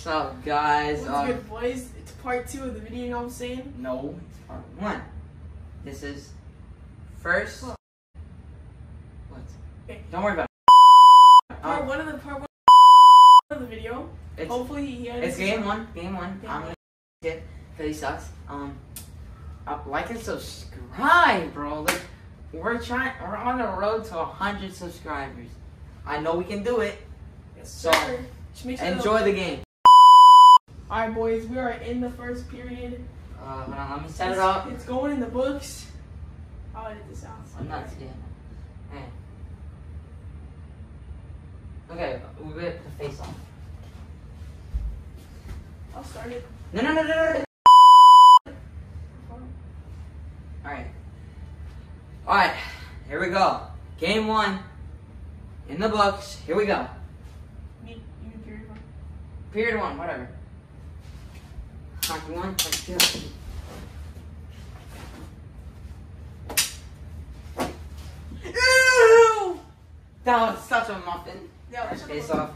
What's up, guys? What's Uh, good, boys? It's part two of the video, you know what I'm saying? no, it's part one. This is first. What? Okay. Don't worry about it. Part Um, one of the part one of the video. It's, Hopefully he has. it's game one. Game one. Game I'm gonna it because he sucks. Um, uh, like and subscribe, bro. Like, we're trying. We're on the road to hundred subscribers. I know we can do it. Yes, So, sir. Sure Enjoy the game. All right, boys. We are in the first period. Uh, on, let me set it up. It's going in the books. I'll edit this out. I'm not seeing it. Hey. Okay, we get the face off. I'll start it. No, no, no, no, no. Alright. Alright, here we go. Game one. In the books. Here we go. You need, you need period one. Period one, whatever. Hockey one, hockey two. Ew! That was such a muffin. Yeah, that's Face off.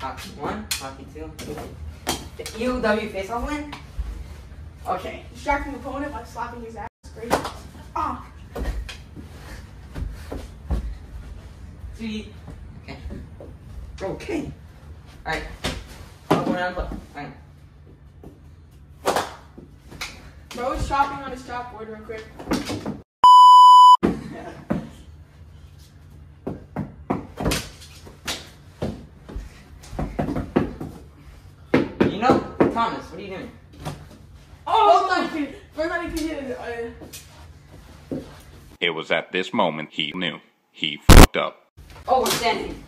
Hockey one, hockey two. The EOW face off win? Okay. Distracting the opponent by slapping his ass. Great. Ah. Three. Okay. Okay. Alright. I'll look. Alright. Bro is chopping on his chalkboard real quick. You know, Thomas, what are you doing? Oh, my god. First time he could hit it. Uh, It was at this moment he knew. He fucked up. Oh, we're standing.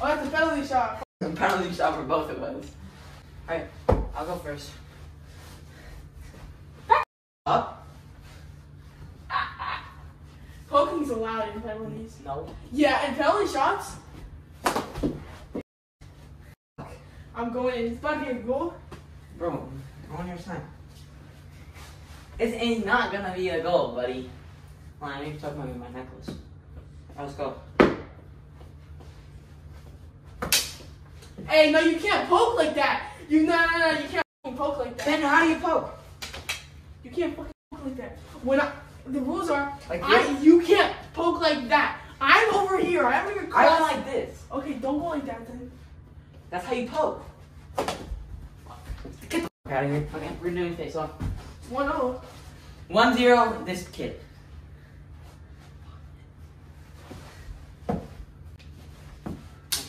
oh, that's a penalty shot. A penalty shot for both of us. Alright, I'll go first. Up? Poking's allowed in penalties. No. Yeah, and penalty shots. I'm going in. It's about to be a goal. Bro, on your time. It's, it's not gonna be a goal, buddy. Hold on, I need to talk about my necklace. Alright, let's go. Hey, no, you can't poke like that. You no, no, no, you can't fucking poke like that. Ben, how do you poke? You can't fucking poke like that. When I, the rules are, Like I, you can't poke like that. I'm over here. I'm over here. I cross- went like this. Okay, don't go like that then. That's how you poke. Get the f- out of here. Okay, we're doing face off. It's one zero. One zero, this kid.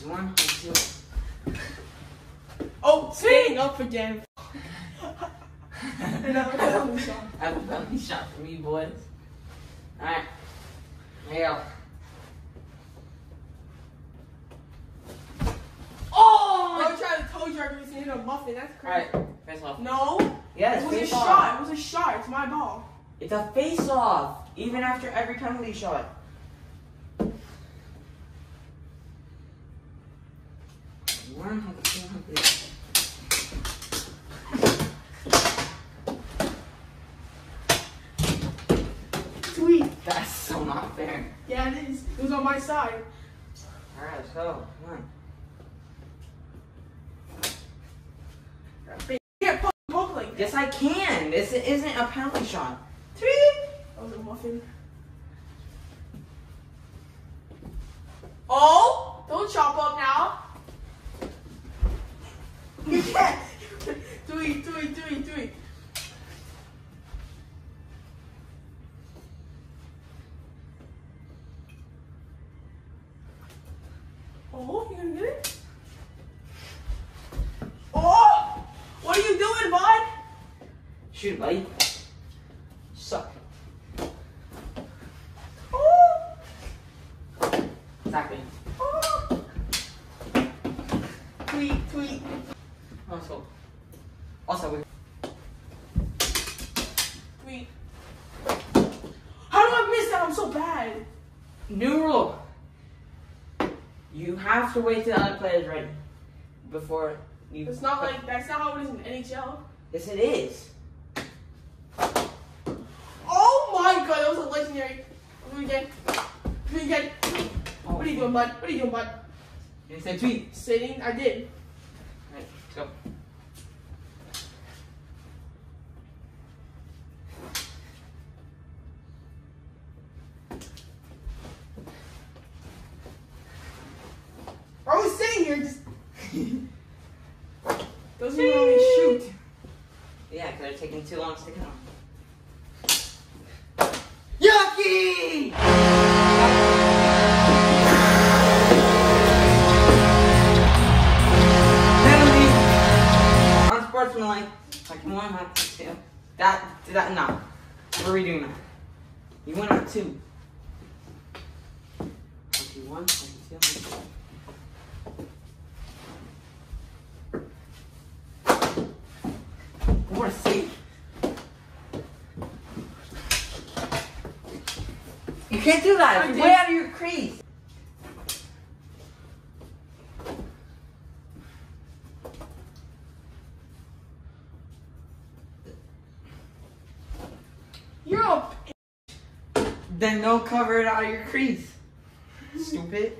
One, two. Staying up again. Another penalty shot. I have a penalty shot for me, boys. Alright. Here you go. Oh! Bro tried to toe jerk me to hit a muffin. That's crazy. Alright, face off. No, Yes, it was a face shot. It was a shot. It's my ball. It's a face off, even after every penalty shot. One, have a two, have a three. Sweet. That's so not fair. Yeah, it is. It was on my side. Alright, let's go. Come on. You can't poke, poke like that. Yes, I can. This isn't a penalty shot. That was a muffin. Oh! Don't chop up now. You can't. Shoot, buddy. Suck. Oh! Exactly. Tweet, tweet. Let's. Also, we Tweet. How do I miss that? I'm so bad. new rule. You have to wait till the other player is ready before you. It's not like that's not how it is in NHL. Yes, it is. Oh my god, that was a legendary. Do it again. Again. Oh, What are you doing, bud? What are you doing, bud? Said tweet. Sitting, I did. Alright, let's go. I was sitting here just. Doesn't even let me shoot. Yeah, because they're taking too long to on. What safe. You can't do that. You're way out of your crease. You're a. Then don't cover it out of your crease. Stupid.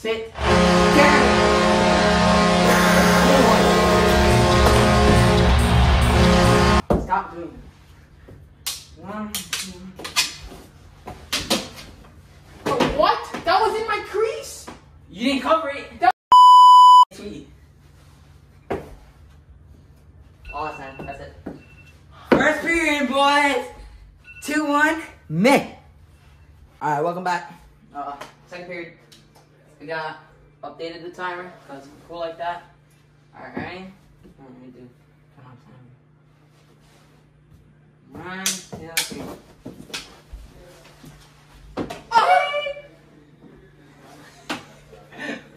Sit down. The timer because it's cool like that. All right, ready? What do we do? Turn on timer. One, two, three.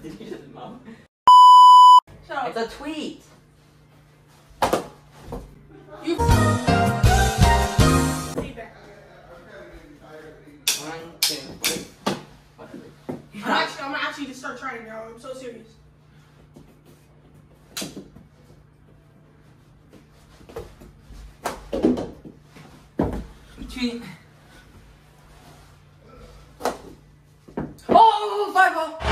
Did you just mouth? Shut up. It's a tweet. Tweet. Oh, five oh.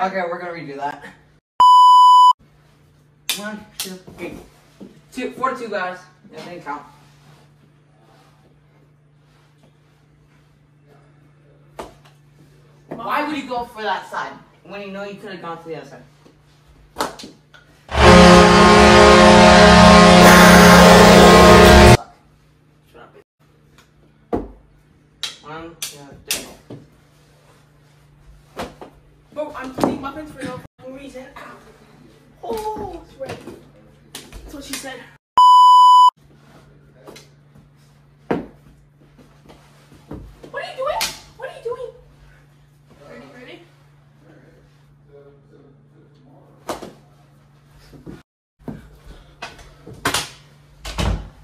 Okay, we're gonna redo that. One, two, three. Two, four to two, guys. Yeah, didn't count. Why would you go for that side when you know you could have gone to the other side? One, two, three. Muffins for no fucking reason. Ow. Oh, it's red. That's what she said. What are you doing? What are you doing? Ready, ready?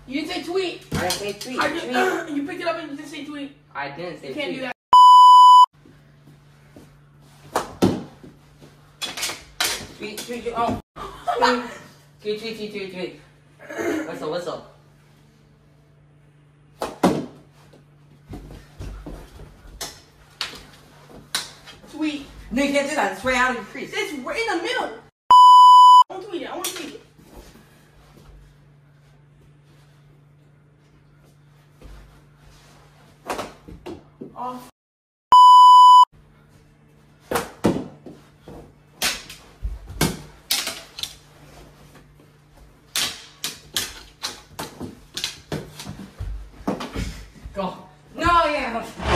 You didn't say tweet. I didn't say tweet. I tweet. just, you picked it up and you didn't say tweet. I didn't say You can't tweet. do that. Tweet, tweet, tweet. Oh. tweet, tweet, tweet, tweet, tweet. Whistle, whistle. Tweet. No, you can't do that. It's way out of your crease. It's right in the middle. I want to tweet it. I want to tweet it. Oh. Go. No, yeah.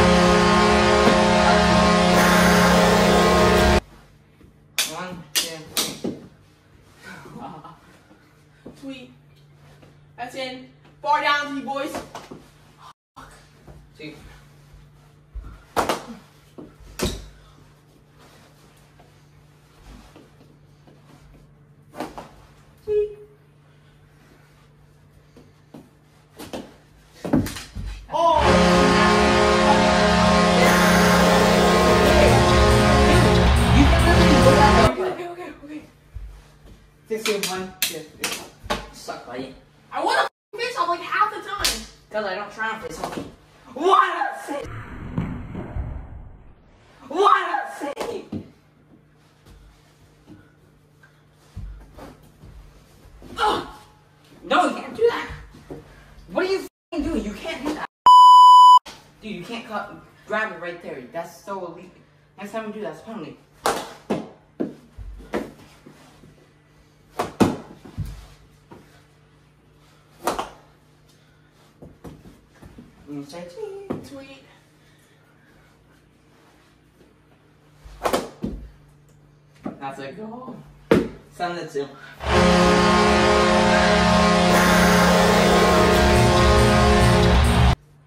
Next time you do that, it's penalty. You say cheese. Sweet. That's. Send it to.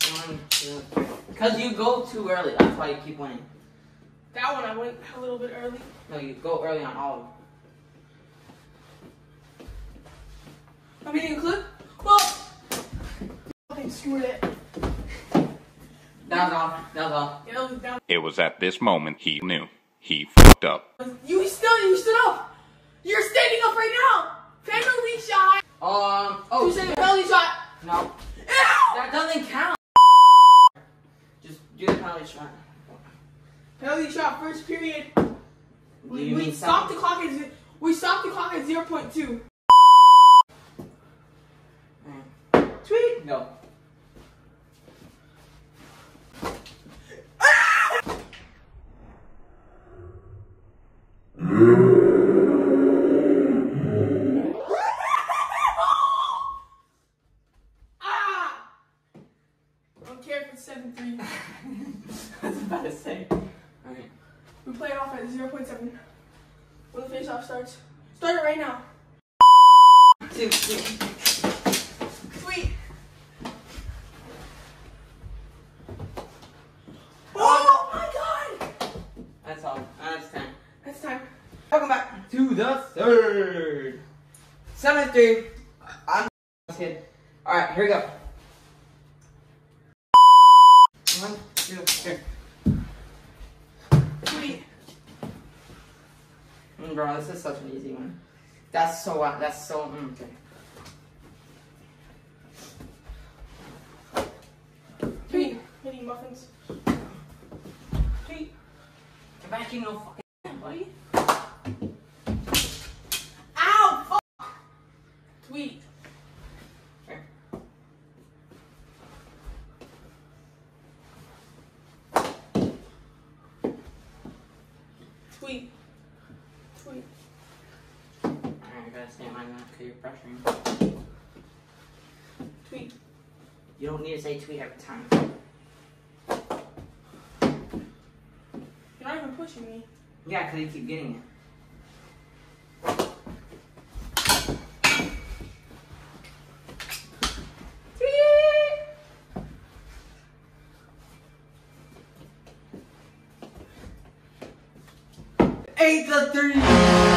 One, two, three. Cause you go too early. That's why you keep winning. That one I went a little bit early. No, you go early on all of them. I'm eating a clip. Well, fucking screwed it. That was all. That was all. Yeah, that was, that It was at this moment he knew. He fucked up. you still, you stood up. You're standing up right now. Penalty shot. Um. Oh. You said penalty shot. No. Ow! That doesn't count. Just do the penalty shot. Penalty shot. First period. We, we stopped the clock at we stopped the clock at zero point two. Mm. Tweet. Go. Ah! I don't care if it's seven three. I was about to say. Alright. We play it off at zero point seven. When the face off starts. Start it right now. Two, two. Sweet. Oh my god! That's all. That's ten. That's time. Welcome back to the third. Seven three. I'm kid. Alright, here we go. One, two, three. Mm, bro, this is such an easy one. That's so uh, that's so mm, okay. Sweet. Hitting muffins. Back in no fucking buddy. Ow! Fuck! Sweet. Here. Sweet. Sweet. Alright, I gotta stay on my mouth because you're pressuring. Sweet. You don't need to say tweet every time. You're not even pushing me. Yeah, because you keep getting it. Eight to three.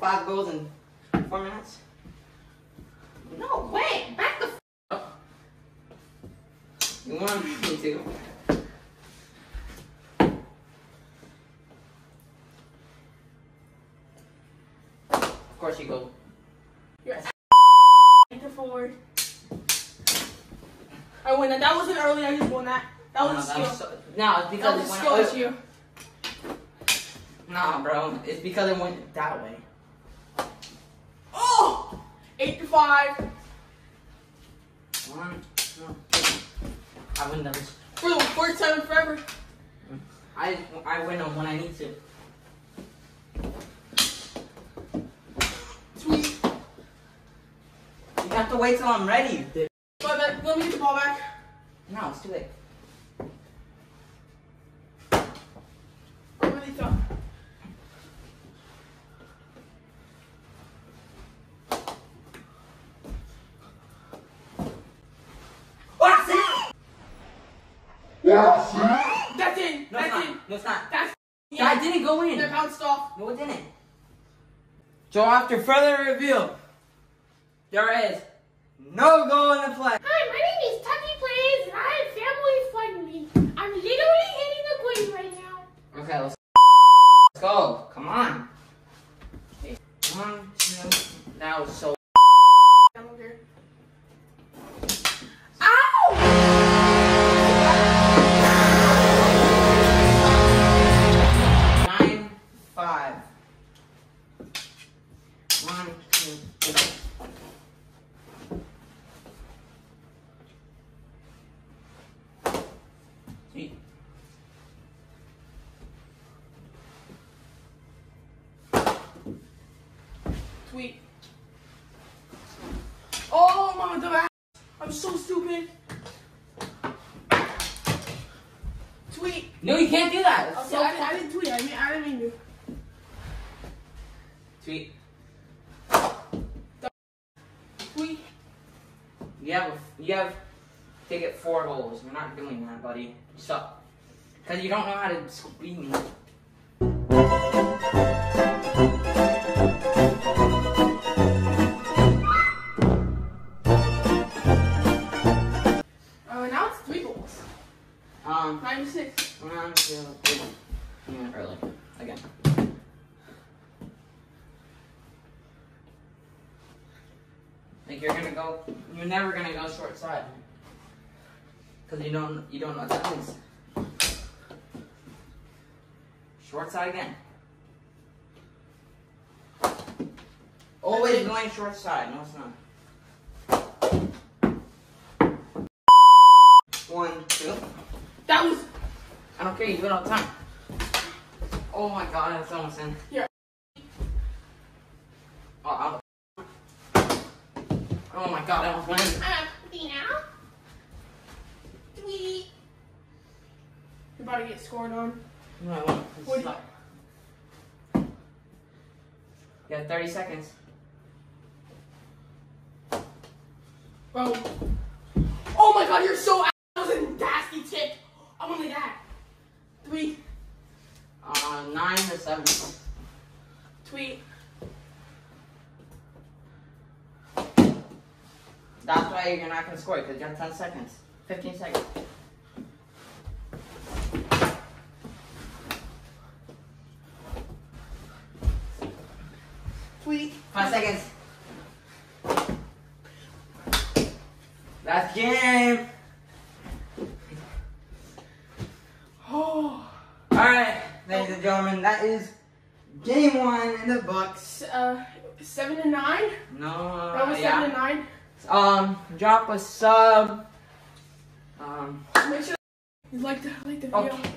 Five goals in four minutes. No way! Back the f- up. You want me to? Of course you go. Eight to four. I win that. That wasn't early. I just won that. That No, was a that was skill. so- no, it's That because was a it skill issue. Nah, bro, it's because it went that way. Eight to five. One, two, three. I win those. For the first time forever. I, I win them when I need to. Sweet. You have to wait till I'm ready. Let me get the ball back. No, it's too late. I'm ready to. That's in. No, it's That's not. in. No, it's not. That's That didn't go in. That bounced off. No, it didn't. So after further reveal, there is no goal in the play. Hi, my name is Ducky Plays, and I have family friendly. I'm literally hitting the queen right now. Okay, let's, let's go. Come on. One, two. That was so. Tweet. No, you can't do that. Okay, so I, didn't- I didn't tweet. I mean, I didn't mean to. Sweet. Tweet. You have, you have to get four goals. You're not doing that, buddy. You suck. Because you don't know how to beat me. One, two, three. Yeah, early. Again. Like you're gonna go, you're never gonna go short side. Cause you don't, you don't know what that means. Short side again. Always going short side. No, it's not. One, two. That was. I don't care. You do it all the time. Oh my god, that's almost in. Yeah. Oh, I'll- oh my god, I almost went in. I'm now. Tweet. You're about to get scored on. No, I won't. What- stuck. You have 30 seconds. Bro. Oh my god, you're so ass. That was a nasty tip. I'm only that. Uh, 9 to 7. Tweet. That's why you're not going to score because you have 10 seconds. 15 seconds. Tweet. 5 seconds. Last game. Oh. Alright, ladies and gentlemen, that is game one in the books. Uh, seven to nine. No, That was yeah. seven to nine. Um, drop a sub. Um, Make sure you like the like the video. okay.